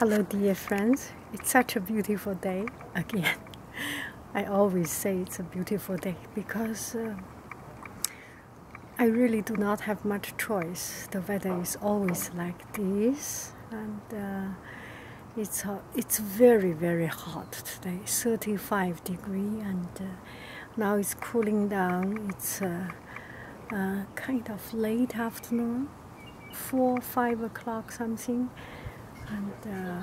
Hello, dear friends. It's such a beautiful day again. I always say it's a beautiful day because uh, I really do not have much choice. The weather is always like this, and uh, it's uh, it's very very hot today, 35 degree, and uh, now it's cooling down. It's uh, uh, kind of late afternoon, four five o'clock something and uh,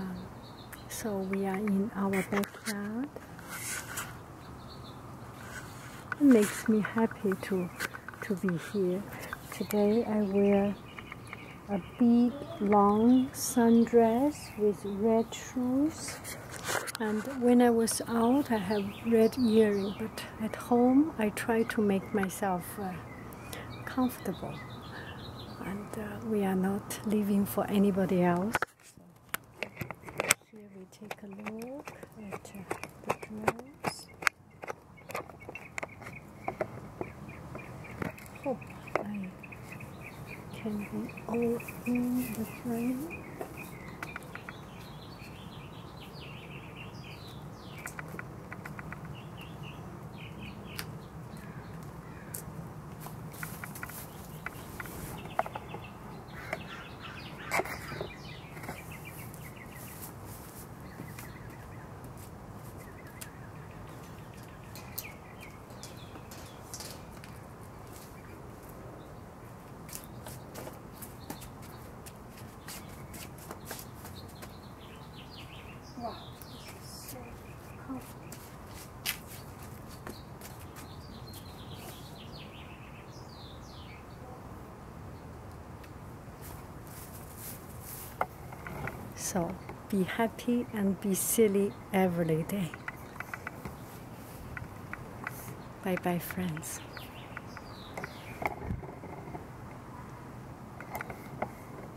so we are in our backyard. It makes me happy to to be here. Today I wear a big long sundress with red shoes. And when I was out I have red earring but at home I try to make myself uh, comfortable. And uh, we are not living for anybody else take a look at the dress. Hope I can be all in the frame. So be happy and be silly every day. Bye bye, friends.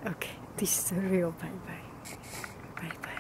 Okay, this is a real bye bye. Bye bye.